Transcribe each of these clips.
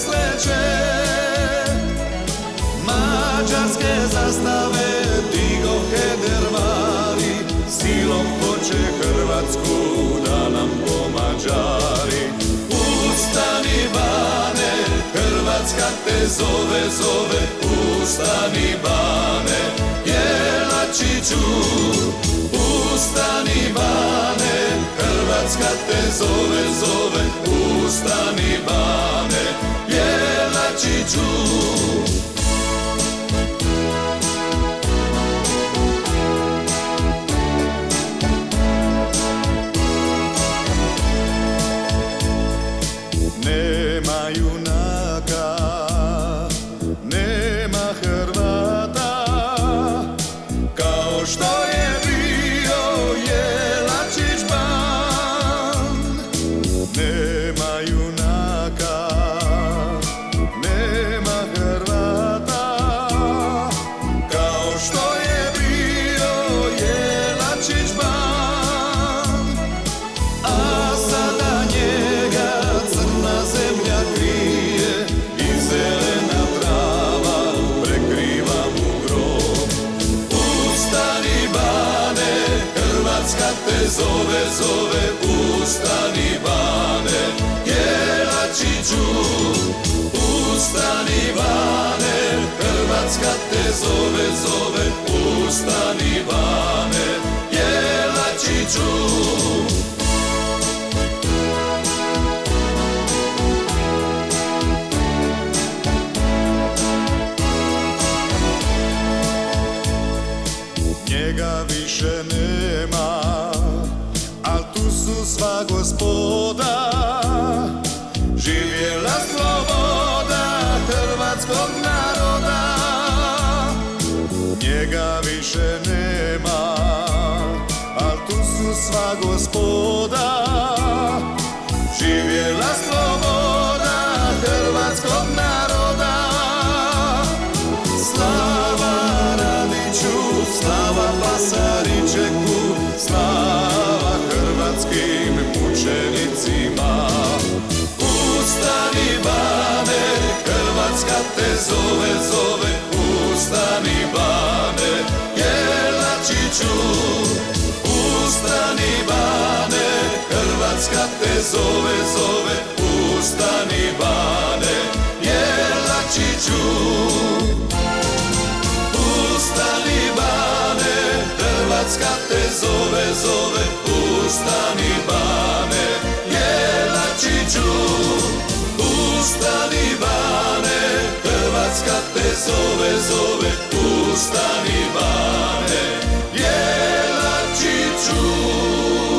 nesreće Mađarske zastave digo hedervari Silom hoće Hrvatsku da nam pomađari. Ustani bane, Hrvatska te zove, zove Ustani bane, Jelačiću Ustani bane, Hrvatska te zove, zove. Ustani bane, Jelačiću Nema nema Hrvata. Kao što Ustani bane, Hrvatska te zove, zove, ustani bane, Jelačiću. Ustani bane, Hrvatska te zove, zove, ustani bane, Jelačiću. Ustani bane, Hrvatska te zove, zove, ustani bane, Jelačiću. Ustani bane, Hrvatska te zove, zove, ustani bane, Jelačiću.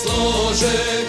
Slože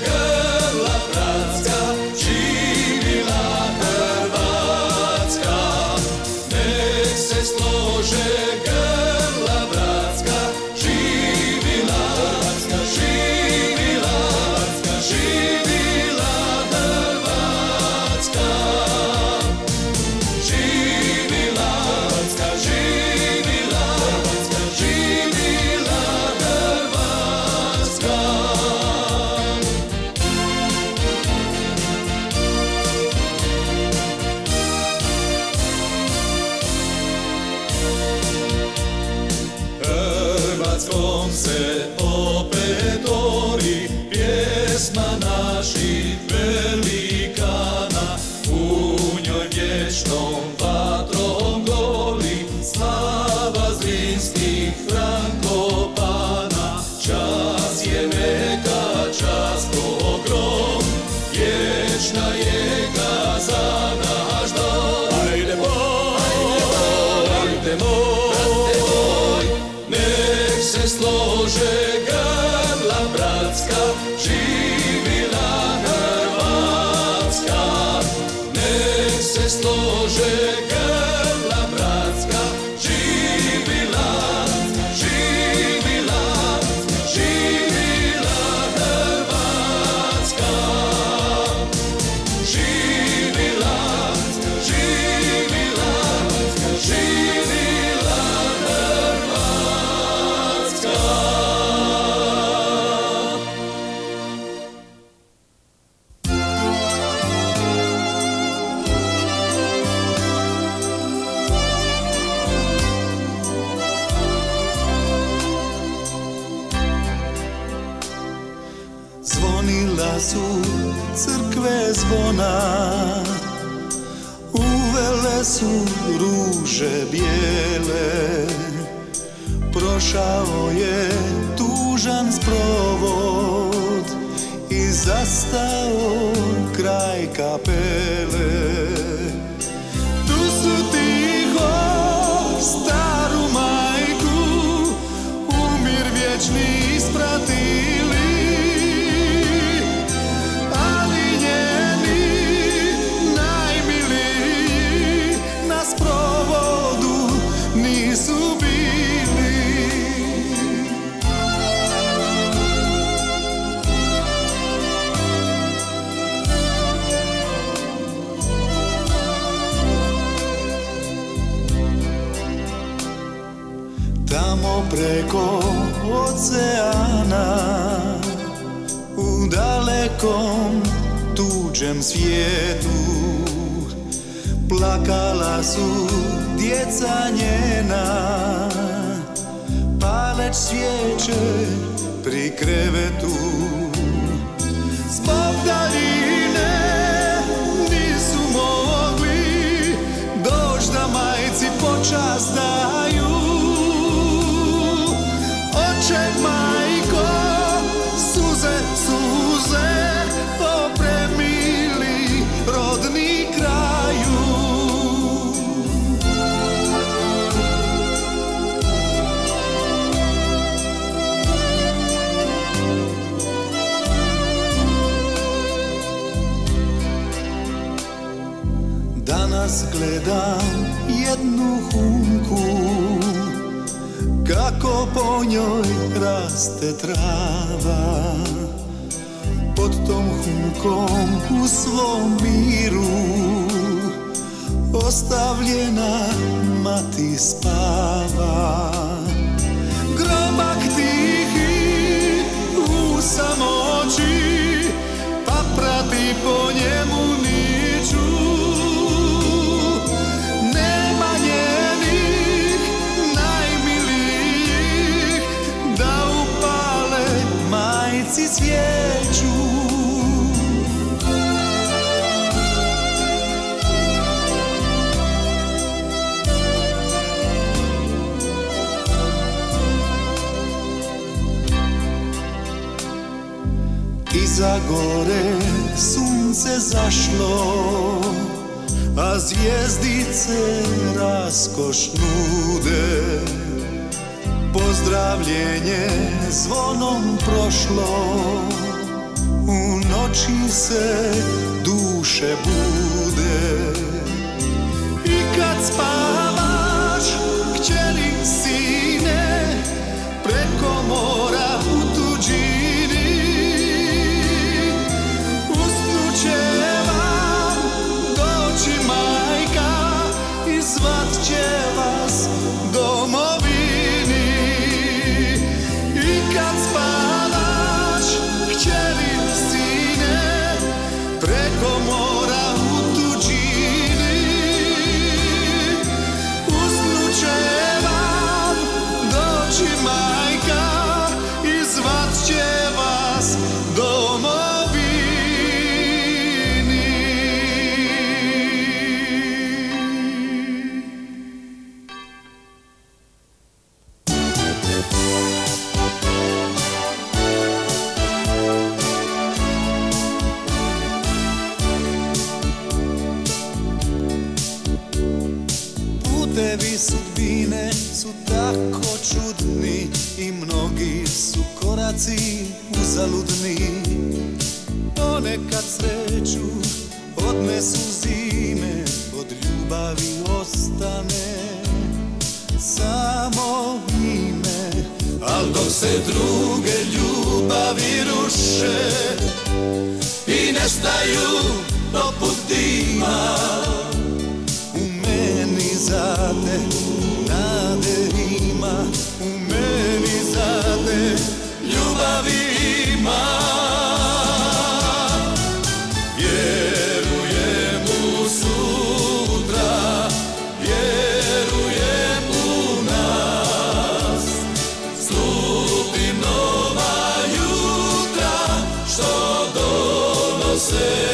preko oceana. U dalekom tuđem svijetu Plakala su djeca njena. Paleć svijeće pri krevetu. Daljine nisu mogli Doć da majci počast gledam jednu humku Kako po njoj raste trava. Pod tom humkom u svom miru Ostavljena mati spava. Grobak tihi u samoći Pa prati po njemu gore sunce zašlo A zvijezdice raskoš nude. Pozdravljenje zvonom prošlo U noći se duše bude. I kad spavaš, kćeri sine Preko mora u tuđini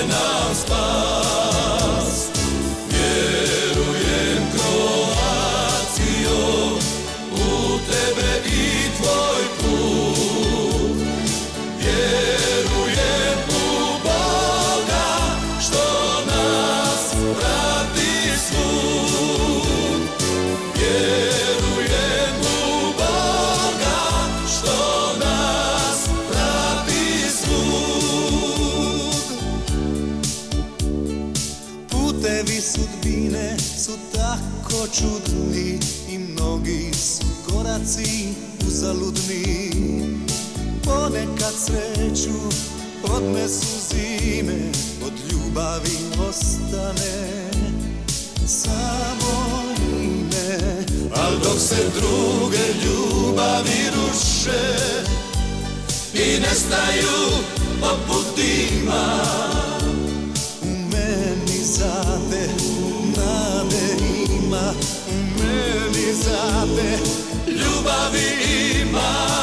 enough stuff. ostane samo ime Al dok se druge ljubavi ruše I nestaju po dima. U meni zade nade ima U meni zade ljubavi ima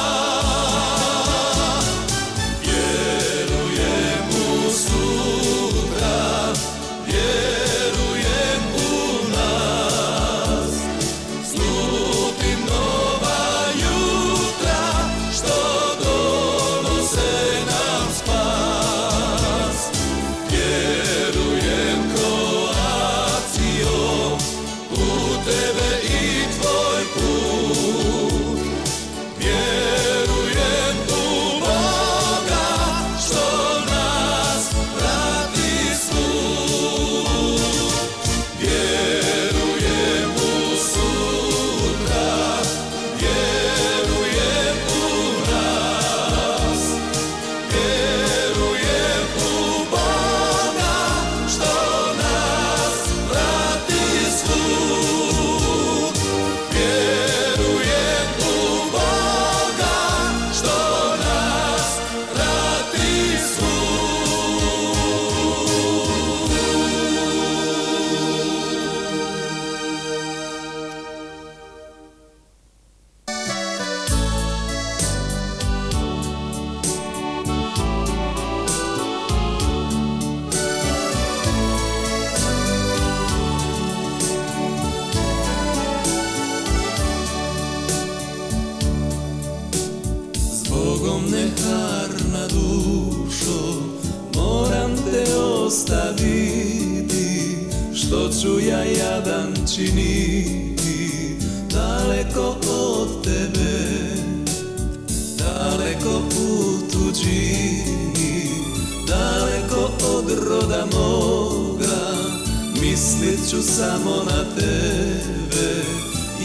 ću samo na tebe.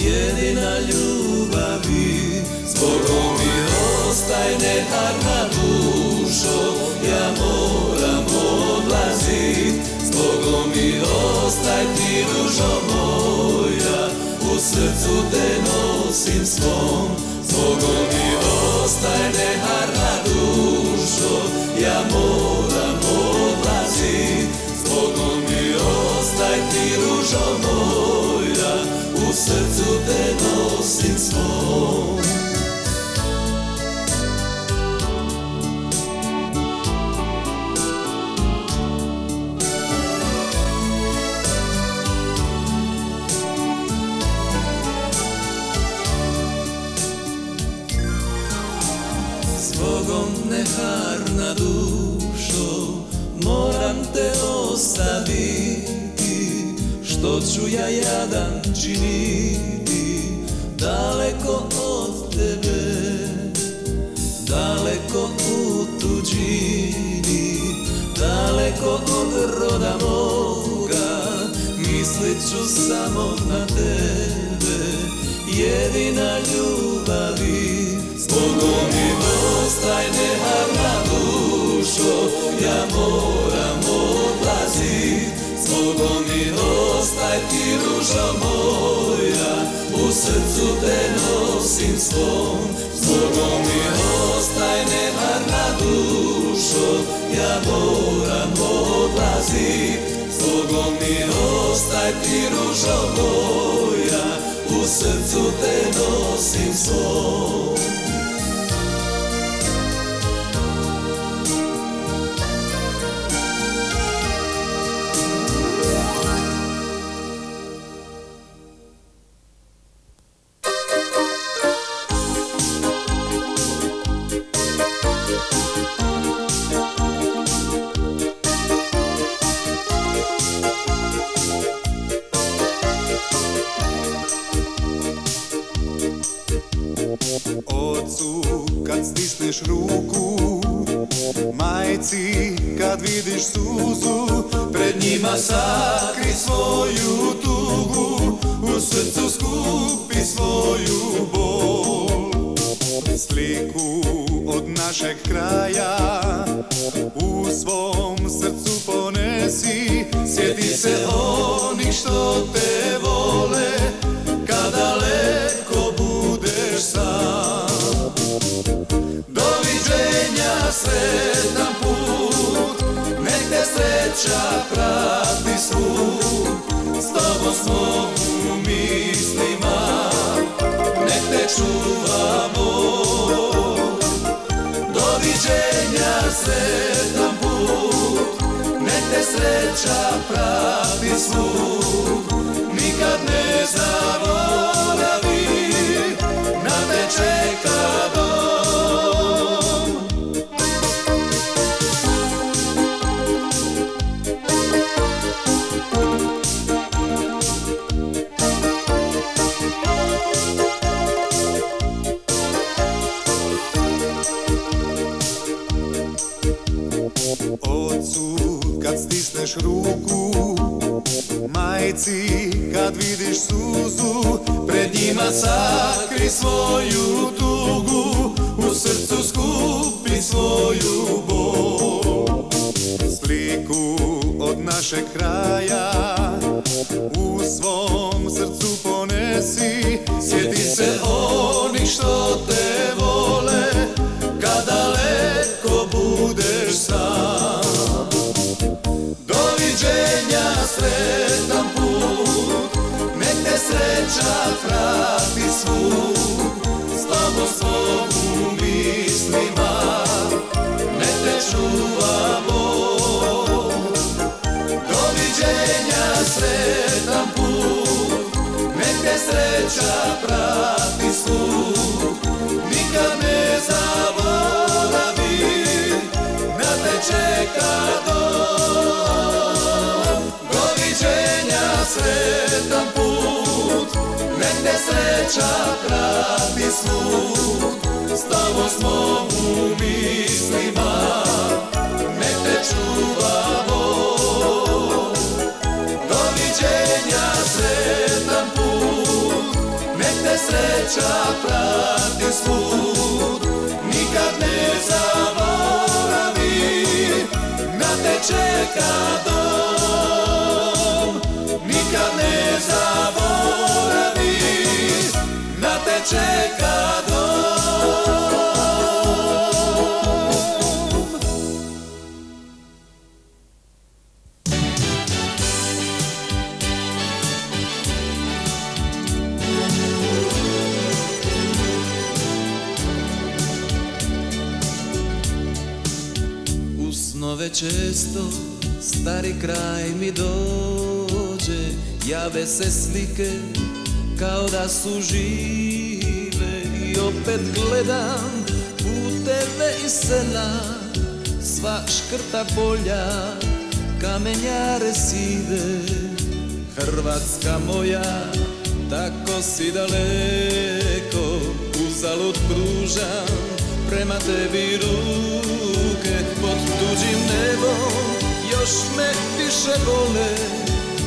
Jedina ljubavi S mi ostaj neharna dušo. Ja moram odlazit S mi ostaj ti dužo moja. U srcu te nosim svom S mi ostaj neharna dušo. Ja moram odlazit ti ružo moja, u srcu te nosim svom. Jedina ljubavi Zbogom mi dostaj neharna dušo, ja moram odlazit Zbogom mi ostaj ti ružo moja, u srcu te nosim svom Zbogom mi ostaj nemarna dušo, ja moram odlazit Zbogom mi ostaj ti ružo moja, srcu te nosim svom u mislima, nek te čuva Bog. Doviđenja sretan put, nek te sreća prati svud, nikad ne zaboravi, na te čeka majci kad vidiš suzu Pred njima sakri svoju tugu. U srcu skupi svoju bol. Sliku od našeg kraja U svom srcu ponesi. Sjeti se onih što te vole Kada leko budeš sam sreća prati svud S tobom svom u mislima Ne te čuva Bog Doviđenja sretan put. Nek te sreća prati svud Nikad ne zaboravi Na te čeka dom. Doviđenja sretan put sreća prati svud S tobom smo u mislima. Nek te čuva Bog Doviđenja sretan put. Nek te sreća prati svud Nikad ne zaboravi. Na te čeka dom. Nikad ne često stari kraj mi dođe. Jave se slike kao da su živi opet gledam puteve i sela Sva škrta polja, kamenjare sive. Hrvatska moja, Tako si daleko, uzalud pružam Prema tebi ruke pod tuđim nebom Još me više bole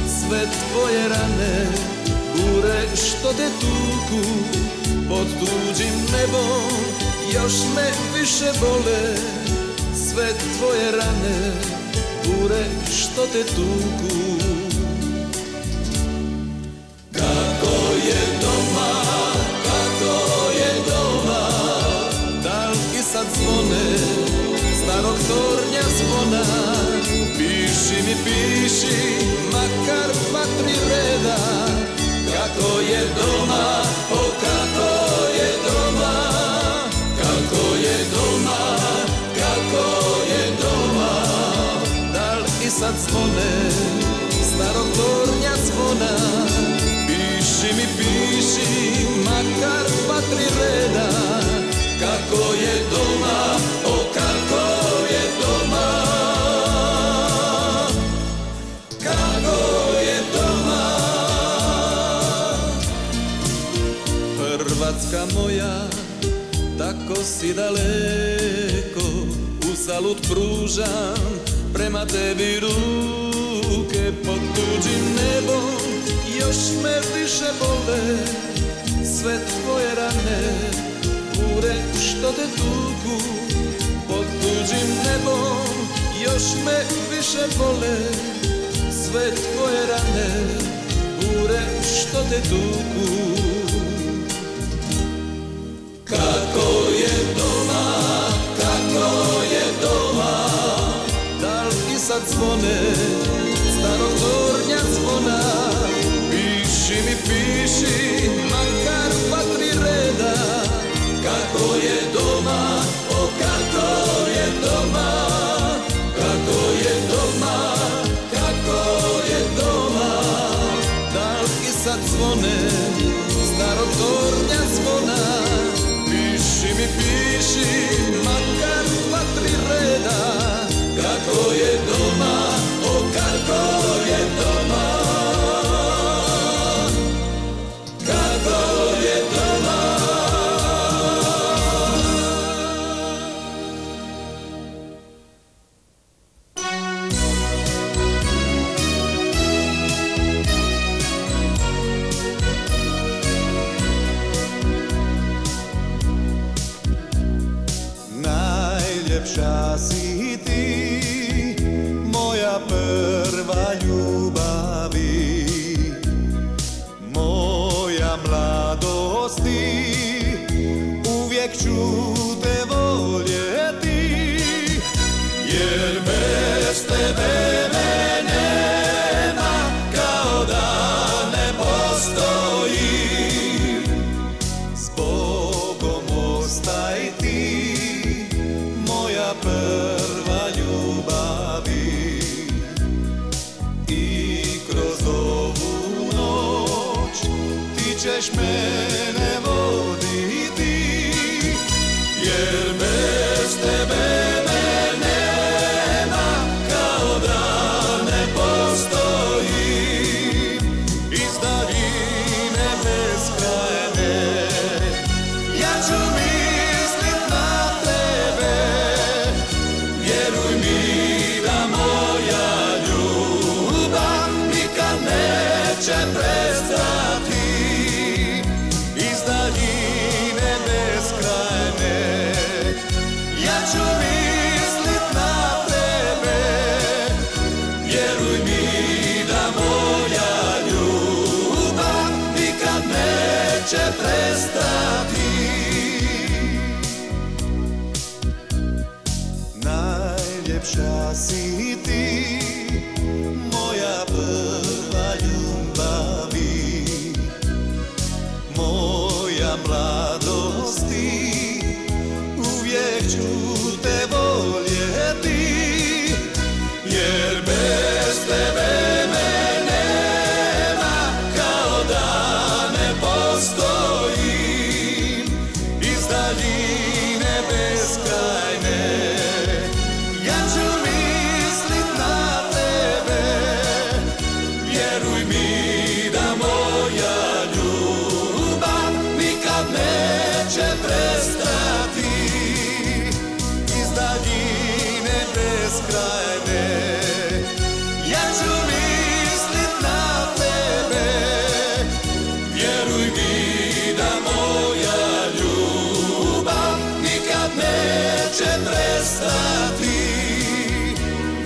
sve tvoje rane Ure što te tuku pod tuđim nebom Još me više bole sve tvoje rane Ure što te tuku. Zvone Starog tornja zvona? Piši mi, piši Makar dva, tri reda Kako je doma O kako sad zvone Starog tornja zvona Piši mi, piši Makar dva, tri reda kako je doma, o kako je doma. Kako je doma. Hrvatska moja, tako si daleko U salut pružam prema tebi ruke Pod tuđim nebom. Još me više bole Sve tvoje rane. Ure što te tuku Pod tuđim nebom. Još me više bole Sve tvoje rane. Ure što te tuku. Kako je doma, kako je doma sad zvone starog tornja zvona. Piši mi, piši, makar pa tri reda. Kako je doma, o kako je doma, kako je doma, kako je doma. Da li i sad zvone,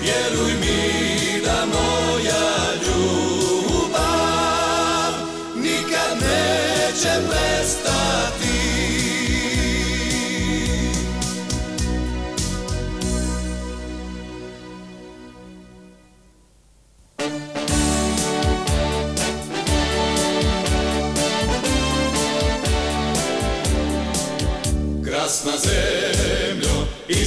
Vjeruj mi da moja ljubav Nikad neće prestati.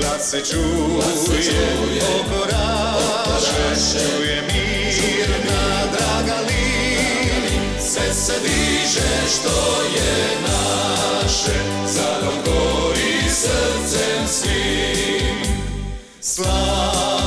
Glas se čuje okoraž, čuje mirna draga lin, se se diže što je naše, zarod gori srcem svim. Slava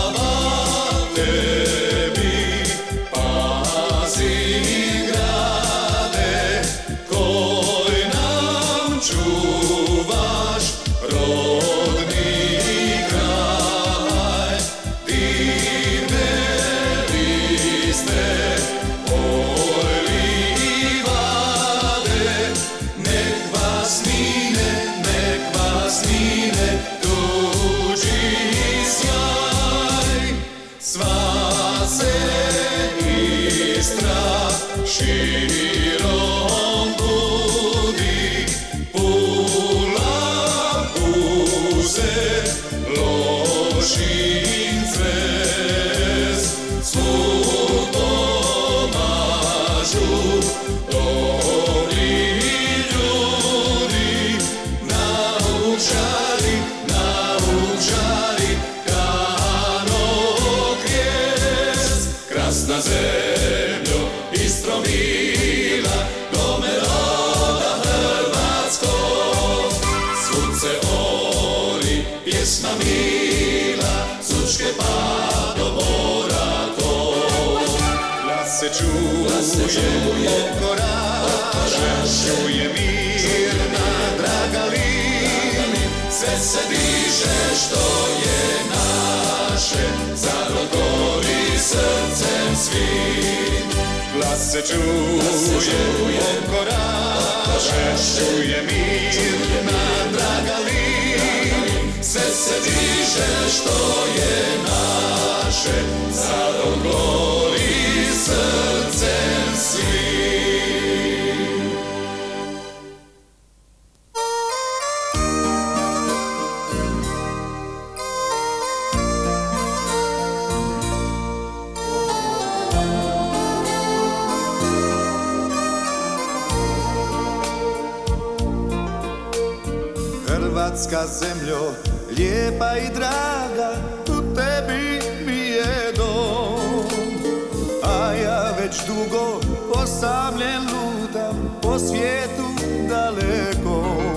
srcem svim. Glas se čuje, okoraža, čuje mirna draga lin, sve se diže što je naše, zarod gori Zemljo, lijepa i draga, u tebi mi je dom. A ja već dugo osamljen lutam po svijetu dalekom.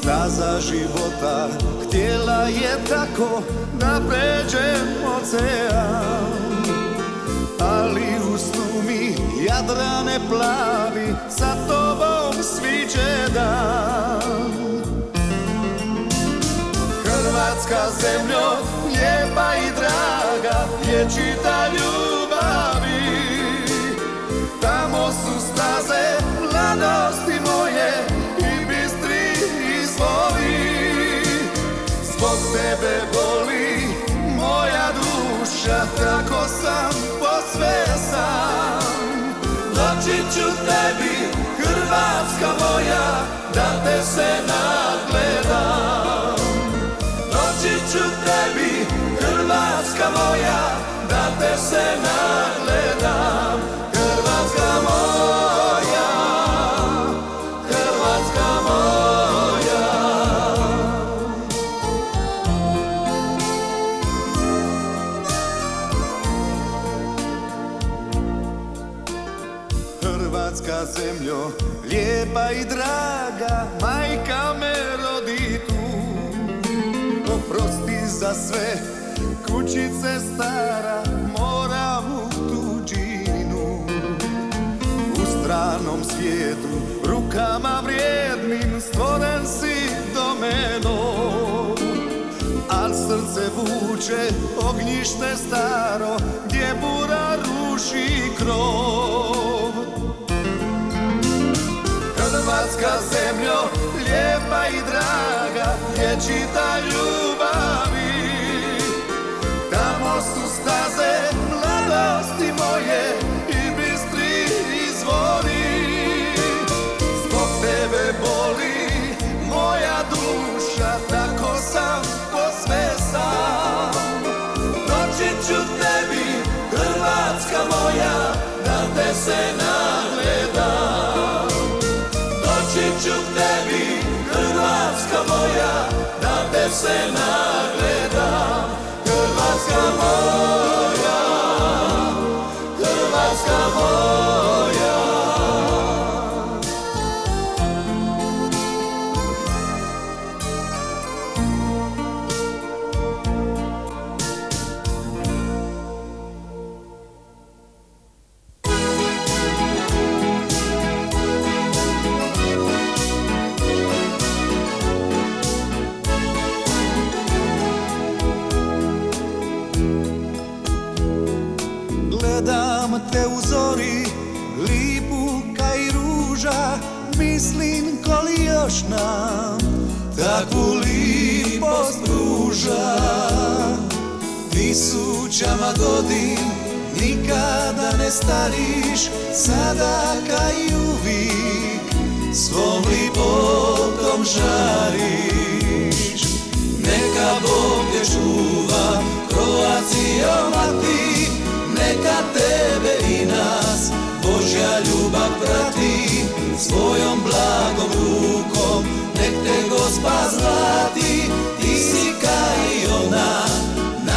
Staza života htjela je tako da pređem ocean. Ali u snu mi Jadrane plavi Sa tobom sviđe dan Hrvatska zemljo, lijepa i draga Vječita ljubavi. Tamo su staze mladosti moje I bistri izvoli Zbog tebe boli moja duša Tako sam posve sam Doći ću tebi, Hrvatska moja Da te se nadgledam Hrvatska zemljo, lijepa i draga, majka me rodi tu. Oprosti za sve, kućice stara, stranom svijetu, rukama vrijednim, stvoren si do menom. Al srce vuče ognjište staro, gdje bura ruši krov. Hrvatska zemljo, lijepa i draga, vječita ljubavi. Tamo su staze se nagledam. Doći ću tebi, Hrvatska moja, da te se nagledam. Hrvatska moja, Hrvatska moja. Pruža. Tisućama godin nikada ne stariš, sada kaj uvijek svom lipotom žariš. Neka Bog te čuva, Kroacijo mati, neka tebe i nas Božja ljubav prati, svojom blagom rukom, nek te Gospa zlati,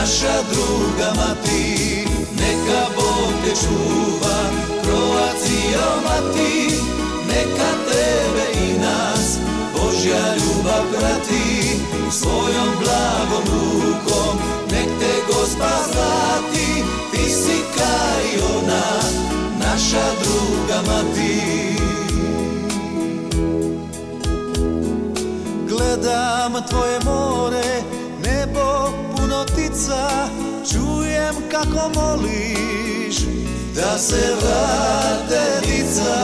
naša druga mati. Neka Bog te čuva, Kroacijo mati, neka tebe i nas Božja ljubav prati, svojom blagom rukom, nek te Gospa zlati, ti si kaj ona, naša druga mati. Gledam tvoje more, tica, čujem kako moliš, da se vrate dica.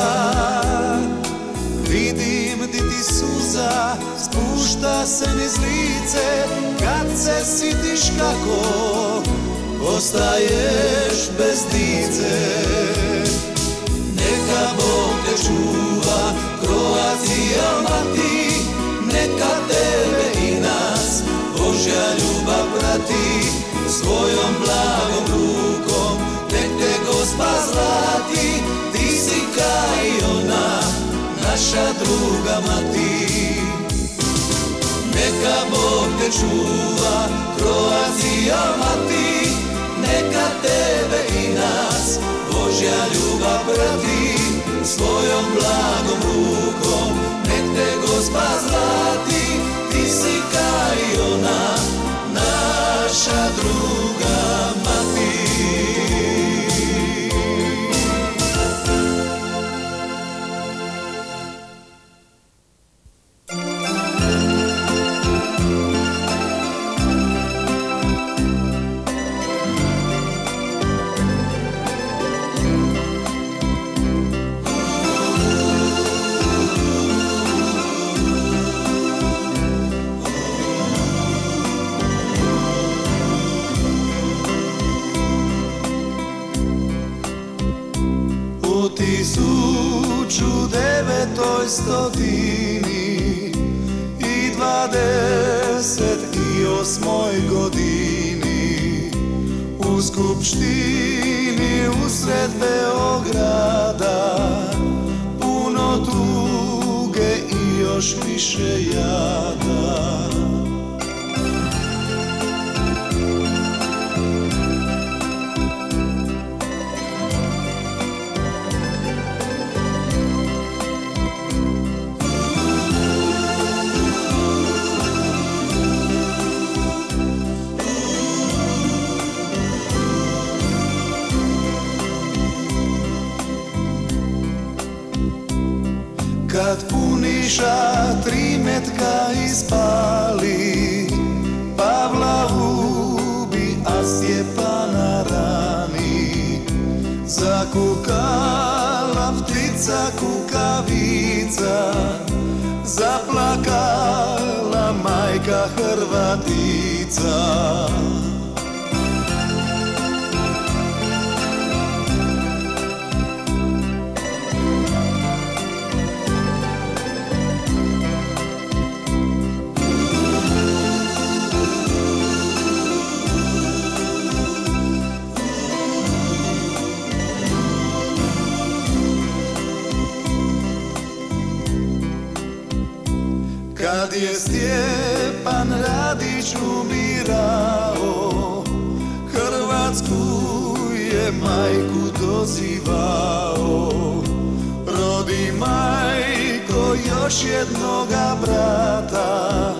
Vidim di ti suza spušta se niz lice Kad se sitiš kako ostaješ bez dice Neka Bog te čuva, Kroacija mati Neka tebe Božja ljubav prati Svojom blagom rukom. Nek te Gospa zlati Ti si kaj ona naša druga mati. Neka Bog te čuva, Kroacija mati Neka tebe i nas Božja ljubav prati Svojom blagom rukom kad puniša tri metka ispali Pavla ubi, a Stjepana rani. Zakukala ptica kukavica Zaplakala majka Hrvatica Kad je Stjepan Radić umirao Hrvatsku je majku dozivao. Rodi majko još jednoga brata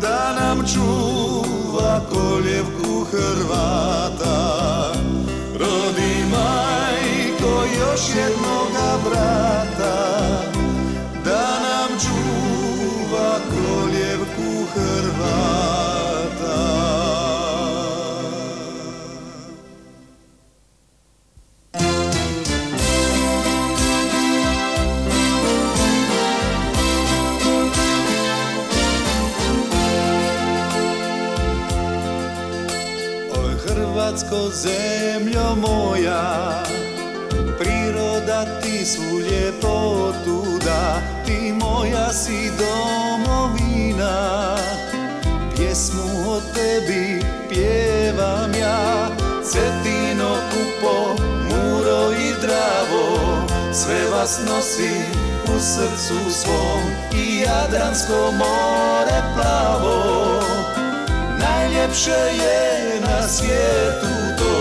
Da nam čuva koljevku Hrvata. Rodi majko još jednoga brata tebi pjevam ja. Cetino, Kupo, Muro i Dravo Sve vas nosi u srcu svom I Jadransko more plavo. Najljepše je na svijetu to.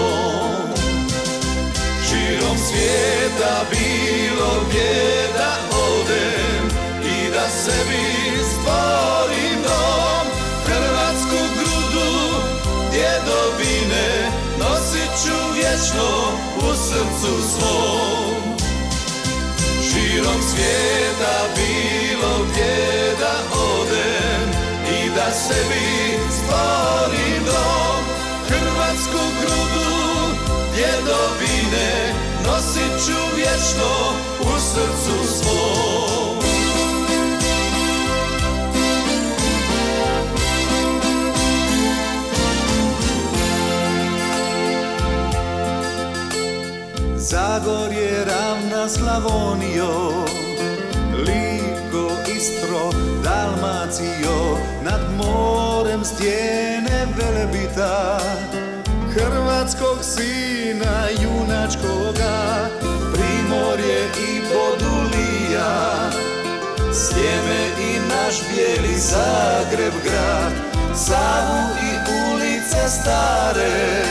Širom svijeta bilo gdje da odem I da sebi stvorim vječno u srcu svom. Širom svijeta bilo gdje da odem I da sebi stvorim dom. Hrvatsku grudu djedovine Nosit ću vječno u srcu svom Zagorje ravna Slavonijo Liko, Istro, Dalmacijo Nad morem stijene Velebita Hrvatskog sina junačkoga Primorje i Bodulija Sljeme i naš bijeli Zagreb grad Savu i ulice stare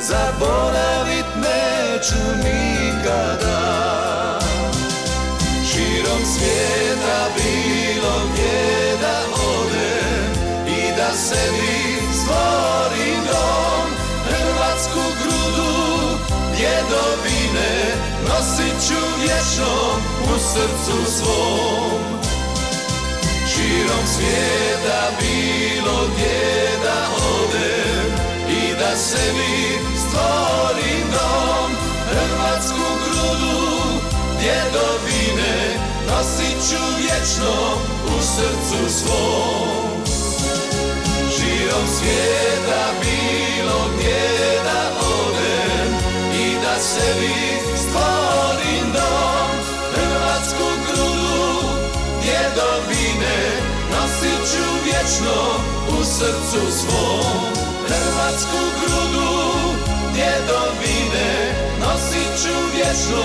Zaboravit neću nikada Širom svijeta bilo gdje da odem I da sebi stvorim dom. Hrvatsku grudu djedovine Nosit ću vječno u srcu svom. Širom svijeta bilo gdje da odem I da sebi stvorim dom Hrvatsku grudu djedovine Nosit ću vječno u srcu svom. Širom svijeta bilo gdje da odem I da sebi stvorim dom. Hrvatsku grudu djedovine Nosit ću vječno u srcu svom. Hrvatsku grudu djedovine Nosit ću vječno